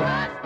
Just